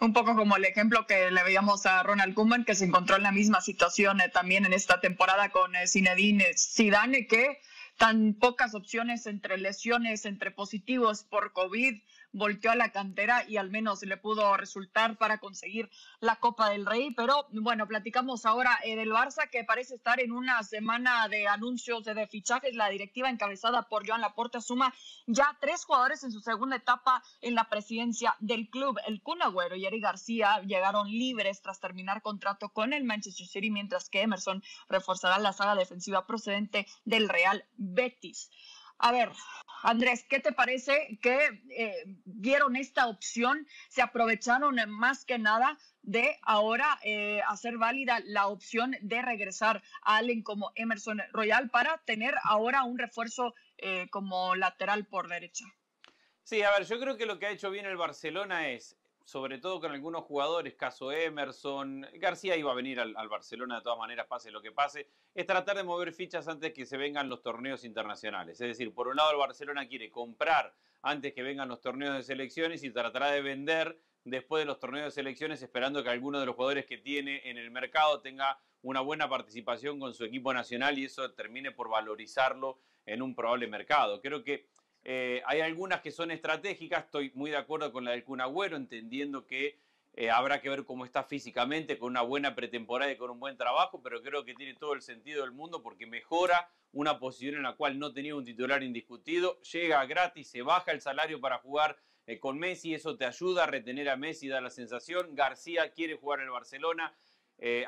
Un poco como el ejemplo que le veíamos a Ronald Koeman, que se encontró en la misma situación eh, también en esta temporada con eh, Zinedine Zidane, que tan pocas opciones entre lesiones, entre positivos por COVID, volteó a la cantera y al menos le pudo resultar para conseguir la Copa del Rey. Pero bueno, platicamos ahora eh, del Barça que parece estar en una semana de anuncios de, fichajes. La directiva encabezada por Joan Laporta suma ya tres jugadores en su segunda etapa en la presidencia del club. El Kun Agüero y Eric García llegaron libres tras terminar contrato con el Manchester City, mientras que Emerson reforzará la saga defensiva procedente del Real Betis. A ver, Andrés, ¿qué te parece que eh, vieron esta opción? Se aprovecharon más que nada de ahora eh, hacer válida la opción de regresar a alguien como Emerson Royal para tener ahora un refuerzo eh, como lateral por derecha. Sí, a ver, yo creo que lo que ha hecho bien el Barcelona es sobre todo con algunos jugadores, caso Emerson, García iba a venir al, Barcelona de todas maneras, pase lo que pase, es tratar de mover fichas antes que se vengan los torneos internacionales. Es decir, por un lado el Barcelona quiere comprar antes que vengan los torneos de selecciones y tratará de vender después de los torneos de selecciones esperando que alguno de los jugadores que tiene en el mercado tenga una buena participación con su equipo nacional y eso termine por valorizarlo en un probable mercado. Creo que eh, hay algunas que son estratégicas, estoy muy de acuerdo con la del Kun entendiendo que eh, habrá que ver cómo está físicamente, con una buena pretemporada y con un buen trabajo, pero creo que tiene todo el sentido del mundo porque mejora una posición en la cual no tenía un titular indiscutido, llega gratis, se baja el salario para jugar eh, con Messi, eso te ayuda a retener a Messi, da la sensación, García quiere jugar en el Barcelona,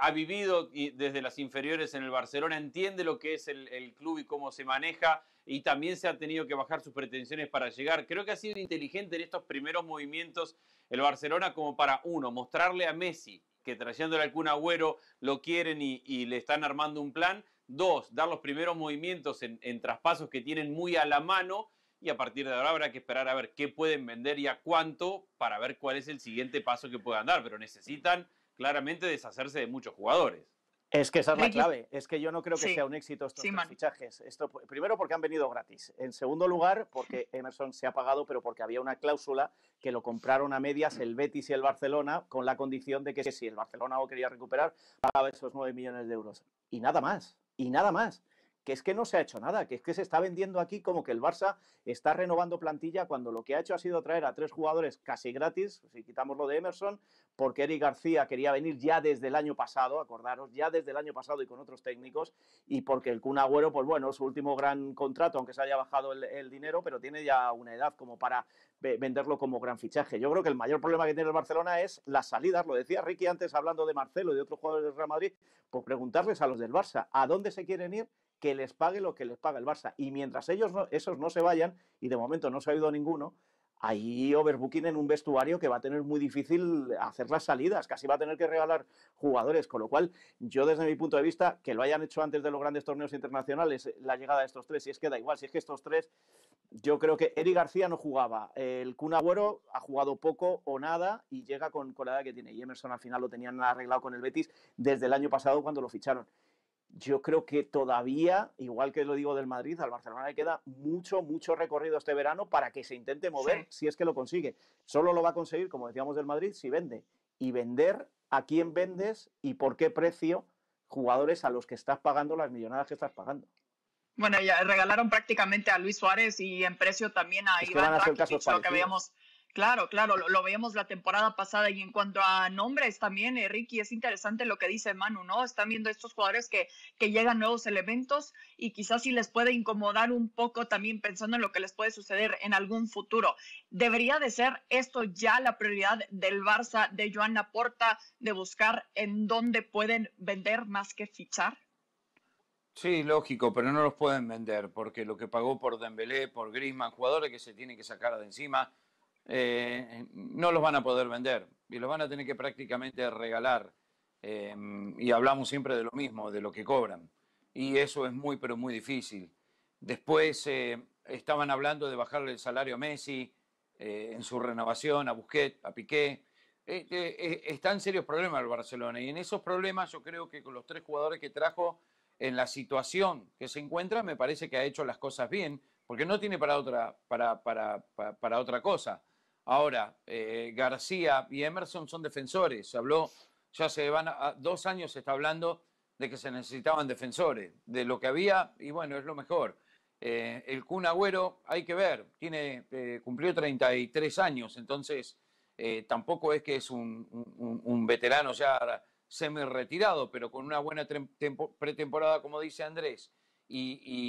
ha vivido desde las inferiores en el Barcelona, entiende lo que es el club y cómo se maneja, y también se ha tenido que bajar sus pretensiones para llegar. Creo que ha sido inteligente en estos primeros movimientos el Barcelona como para, uno, mostrarle a Messi que trayéndole algún agüero lo quieren y, le están armando un plan. Dos, dar los primeros movimientos en, en traspasos que tienen muy a la mano y a partir de ahora habrá que esperar a ver qué pueden vender y a cuánto para ver cuál es el siguiente paso que puedan dar, pero necesitan claramente deshacerse de muchos jugadores. Es que esa es la clave. Es que yo no creo que sea un éxito estos fichajes. Esto, primero, porque han venido gratis. En segundo lugar, porque Emerson se ha pagado, pero porque había una cláusula que lo compraron a medias el Betis y el Barcelona con la condición de que si el Barcelona lo quería recuperar, pagaba esos 9 millones de euros. Y nada más. Y nada más que es que no se ha hecho nada, que es que se está vendiendo aquí como que el Barça está renovando plantilla cuando lo que ha hecho ha sido traer a tres jugadores casi gratis, si quitamos lo de Emerson, porque Eric García quería venir ya desde el año pasado, acordaros, ya desde el año pasado y con otros técnicos, y porque el Kun Agüero, pues bueno, su último gran contrato, aunque se haya bajado el, dinero, pero tiene ya una edad como para venderlo como gran fichaje. Yo creo que el mayor problema que tiene el Barcelona es las salidas, lo decía Ricky antes hablando de Marcelo y de otros jugadores del Real Madrid, pues preguntarles a los del Barça, ¿a dónde se quieren ir? Que les pague lo que les paga el Barça. Y mientras ellos esos no se vayan, y de momento no se ha ido ninguno, hay overbooking en un vestuario que va a tener muy difícil hacer las salidas, casi va a tener que regalar jugadores, con lo cual yo desde mi punto de vista, que lo hayan hecho antes de los grandes torneos internacionales, la llegada de estos tres, si es que da igual, si es que estos tres, yo creo que Eric García no jugaba, el Kun ha jugado poco o nada y llega con, con la edad que tiene, y Emerson al final lo tenían arreglado con el Betis desde el año pasado cuando lo ficharon yo creo que todavía, igual que lo digo del Madrid, al Barcelona le queda mucho, mucho recorrido este verano para que se intente mover si es que lo consigue. Solo lo va a conseguir, como decíamos del Madrid, si vende. Y vender a quién vendes y por qué precio jugadores a los que estás pagando las millonadas que estás pagando. Bueno, ya regalaron prácticamente a Luis Suárez y en precio también a Iván Rakitic, lo que habíamos Claro, claro, lo, veíamos la temporada pasada y en cuanto a nombres también, eh, Ricky, es interesante lo que dice Manu, ¿no? Están viendo estos jugadores que, que llegan nuevos elementos y quizás sí les puede incomodar un poco también pensando en lo que les puede suceder en algún futuro. ¿Debería de ser esto ya la prioridad del Barça, de Joan Laporta, de buscar en dónde pueden vender más que fichar? Sí, lógico, pero no los pueden vender porque lo que pagó por Dembélé, por Griezmann, jugadores que se tienen que sacar de encima, eh, no los van a poder vender y los van a tener que prácticamente regalar. Eh, y hablamos siempre de lo mismo, de lo que cobran. Y eso es muy, pero muy difícil. Después eh, estaban hablando de bajarle el salario a Messi en su renovación, a Busquets, a Piqué. está en serios problemas el Barcelona y en esos problemas yo creo que con los tres jugadores que trajo, en la situación que se encuentra, me parece que ha hecho las cosas bien, porque no tiene para otra, para, para, para otra cosa. Ahora, eh, García y Emerson son defensores. Se habló, ya se van a, dos años se está hablando de que se necesitaban defensores, de lo que había, y bueno, es lo mejor. Eh, el Kun Agüero, hay que ver, tiene, eh, cumplió 33 años, entonces tampoco es que es un, veterano ya semi-retirado, pero con una buena pretemporada, como dice Andrés, y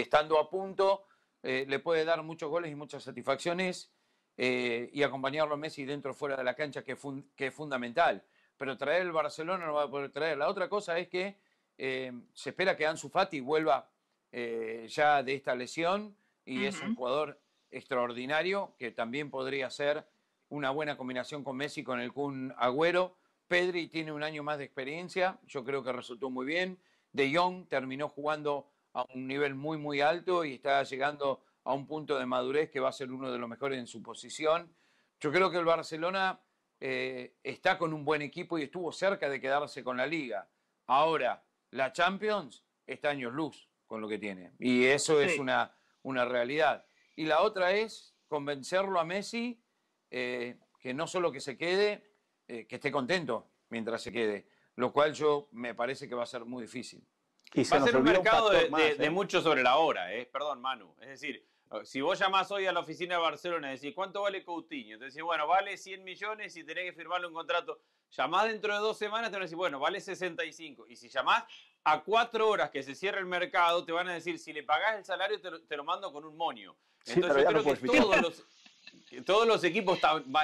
estando a punto, eh, le puede dar muchos goles y muchas satisfacciones eh, y acompañarlo a Messi dentro o fuera de la cancha, que, es fundamental. Pero traer el Barcelona no va a poder traer. La otra cosa es que eh, se espera que Ansu Fati vuelva ya de esta lesión y es un jugador extraordinario que también podría ser una buena combinación con Messi, con el Kun Agüero. Pedri tiene un año más de experiencia, yo creo que resultó muy bien. De Jong terminó jugando a un nivel muy, muy alto y está llegando a un punto de madurez que va a ser uno de los mejores en su posición. Yo creo que el Barcelona eh, está con un buen equipo y estuvo cerca de quedarse con la liga. Ahora, la Champions está años luz con lo que tiene. Y eso es una, una realidad. Y la otra es convencerlo a Messi eh, que no solo que se quede, eh, que esté contento mientras se quede. Lo cual yo me parece que va a ser muy difícil va a ser un mercado de, ¿eh? mucho sobre la hora, ¿eh? perdón, Manu. Es decir, si vos llamás hoy a la oficina de Barcelona y decís, ¿cuánto vale Coutinho? Te decís, bueno, vale 100 millones y tenés que firmarle un contrato. Llamás dentro de dos semanas, te van a decir, bueno, vale 65. Y si llamás a cuatro horas que se cierra el mercado, te van a decir, si le pagás el salario, te lo, mando con un monio. Entonces yo creo que todos los, todos los equipos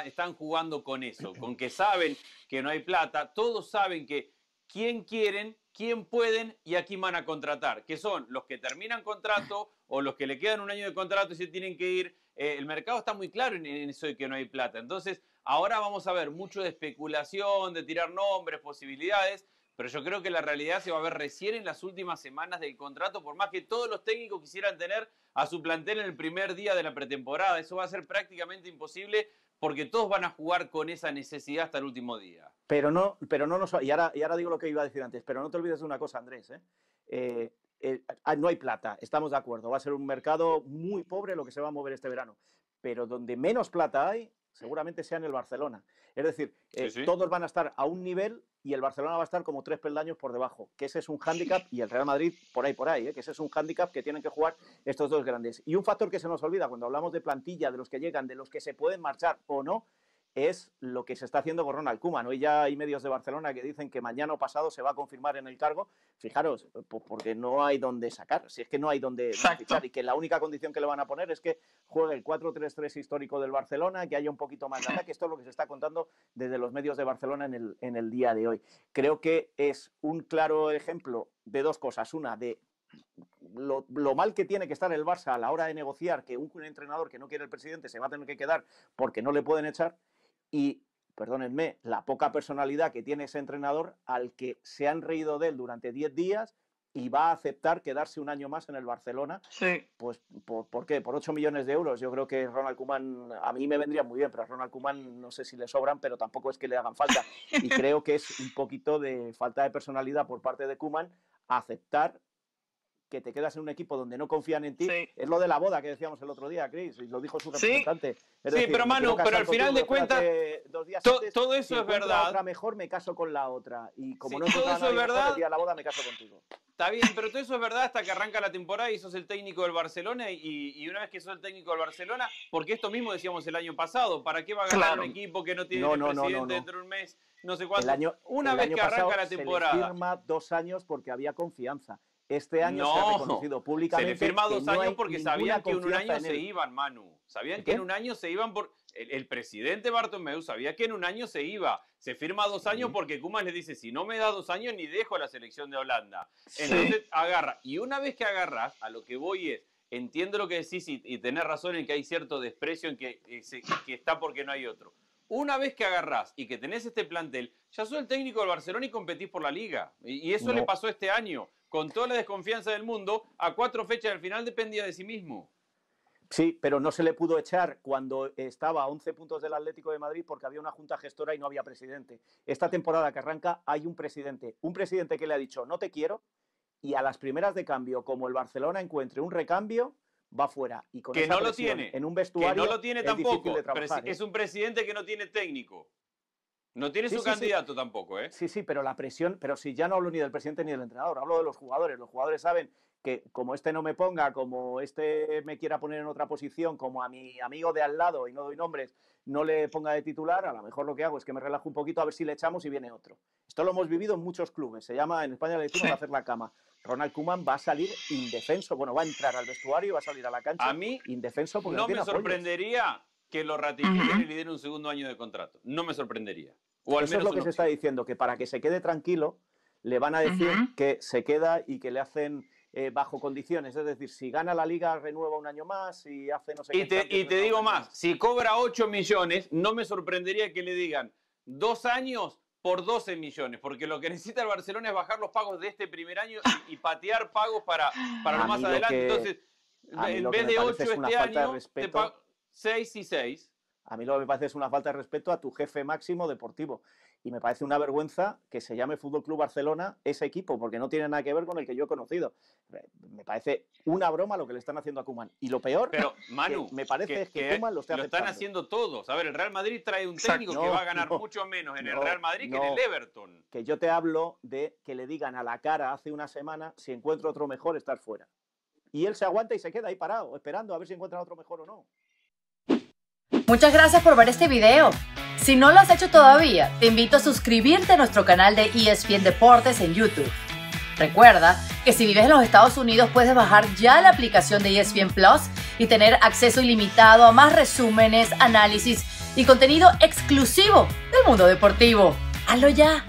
están jugando con eso, con que saben que no hay plata, todos saben que quién quieren quién pueden y a quién van a contratar, que son los que terminan contrato o los que le quedan un año de contrato y se tienen que ir. Eh, el mercado está muy claro en, eso de que no hay plata. Entonces, ahora vamos a ver mucho de especulación, de tirar nombres, posibilidades, pero yo creo que la realidad se va a ver recién en las últimas semanas del contrato, por más que todos los técnicos quisieran tener a su plantel en el primer día de la pretemporada. Eso va a ser prácticamente imposible porque todos van a jugar con esa necesidad hasta el último día. Pero no, pero no nos, y ahora, y ahora digo lo que iba a decir antes, pero no te olvides de una cosa, Andrés, ¿eh? Eh, ah, no hay plata, estamos de acuerdo, va a ser un mercado muy pobre lo que se va a mover este verano, pero donde menos plata hay, seguramente sea en el Barcelona. Es decir, todos van a estar a un nivel y el Barcelona va a estar como tres peldaños por debajo, que ese es un hándicap y el Real Madrid por ahí, por ahí, que ese es un hándicap que tienen que jugar estos dos grandes. Y un factor que se nos olvida cuando hablamos de plantilla, de los que llegan, de los que se pueden marchar o no, es lo que se está haciendo con Ronald Koeman. Hoy ya hay medios de Barcelona que dicen que mañana o pasado se va a confirmar en el cargo. Fijaros, porque no hay donde sacar, si es que no hay donde fichar y que la única condición que le van a poner es que juegue el 4-3-3 histórico del Barcelona, que haya un poquito más de ataque. Esto es lo que se está contando desde los medios de Barcelona en el, en el día de hoy. Creo que es un claro ejemplo de dos cosas. Una, de lo, lo, mal que tiene que estar el Barça a la hora de negociar que un, entrenador que no quiere el presidente se va a tener que quedar porque no le pueden echar y, perdónenme, la poca personalidad que tiene ese entrenador al que se han reído de él durante 10 días y va a aceptar quedarse un año más en el Barcelona. Sí. Pues, ¿por, qué? Por 8 millones de euros. Yo creo que Ronald Koeman, a mí me vendría muy bien, pero a Ronald Koeman no sé si le sobran, pero tampoco es que le hagan falta. Y creo que es un poquito de falta de personalidad por parte de Koeman aceptar que te quedas en un equipo donde no confían en ti. Es lo de la boda que decíamos el otro día, Chris, y lo dijo su representante. Sí, pero Manu, pero al final de cuentas, todo eso es verdad. otra mejor, me caso con la otra. Y como no todo eso es verdad. la boda, me caso contigo. Está bien, pero todo eso es verdad hasta que arranca la temporada y sos el técnico del Barcelona. Y, una vez que sos el técnico del Barcelona, porque esto mismo decíamos el año pasado, ¿para qué va a ganar un equipo que no tiene presidente dentro de un mes? No sé cuánto. una vez que arranca la temporada. Se firma dos años porque había confianza. Este año se ha reconocido públicamente. Se le firma dos años porque sabían que en un año se iban, Manu. Sabían que en un año se iban por. El, presidente Bartomeu sabía que en un año se iba. Se firma dos años porque Kuman le dice: si no me da dos años, ni dejo la selección de Holanda. Entonces agarra. Y una vez que agarras, a lo que voy es. Entiendo lo que decís y, y tenés razón en que hay cierto desprecio en que, eh, que está porque no hay otro. Una vez que agarrás y que tenés este plantel, ya sos el técnico del Barcelona y competís por la liga. Y, eso le pasó este año con toda la desconfianza del mundo, a cuatro fechas del final dependía de sí mismo. Sí, pero no se le pudo echar cuando estaba a 11 puntos del Atlético de Madrid porque había una junta gestora y no había presidente. Esta temporada que arranca hay un presidente, un presidente que le ha dicho no te quiero y a las primeras de cambio, como el Barcelona encuentre un recambio, va fuera. Y con que no lo tiene. En un vestuario. Que no lo tiene tampoco. Es un presidente que no tiene técnico. No tiene su candidato tampoco, ¿eh? Sí, sí, pero la presión, pero si ya no hablo ni del presidente ni del entrenador, hablo de los jugadores. Los jugadores saben que como este no me ponga, como este me quiera poner en otra posición, como a mi amigo de al lado, y no doy nombres, no le ponga de titular, a lo mejor lo que hago es que me relajo un poquito a ver si le echamos y viene otro. Esto lo hemos vivido en muchos clubes. Se llama, en España le decimos hacer la cama. Ronald Kuman va a salir indefenso, bueno, va a entrar al vestuario y va a salir a la cancha a mí indefenso porque no, me sorprendería que lo ratifiquen y le den un segundo año de contrato. No me sorprendería. Eso es lo que se está diciendo, que para que se quede tranquilo, le van a decir que se queda y que le hacen eh, bajo condiciones. Es decir, si gana la liga, renueva un año más y hace no sé y qué. Te, y te digo más, si cobra 8 millones, no me sorprendería que le digan dos años por 12 millones, porque lo que necesita el Barcelona es bajar los pagos de este primer año y, patear pagos para, para lo más adelante. Entonces, en vez de 8 este año, te 6 y 6 a mí lo que me parece es una falta de respeto a tu jefe máximo deportivo. Y me parece una vergüenza que se llame Fútbol Club Barcelona ese equipo, porque no tiene nada que ver con el que yo he conocido. Me parece una broma lo que le están haciendo a Kuman. Y lo peor, Pero, Manu, me parece es que, Kuman lo está Lo están haciendo todos. A ver, el Real Madrid trae un técnico que va a ganar mucho menos en el Real Madrid que en el Everton. Que yo te hablo de que le digan a la cara hace una semana, si encuentro otro mejor, estar fuera. Y él se aguanta y se queda ahí parado, esperando a ver si encuentra otro mejor o no. Muchas gracias por ver este video. Si no lo has hecho todavía, te invito a suscribirte a nuestro canal de ESPN Deportes en YouTube. Recuerda que si vives en los Estados Unidos puedes bajar ya la aplicación de ESPN Plus y tener acceso ilimitado a más resúmenes, análisis y contenido exclusivo del mundo deportivo. ¡Hazlo ya!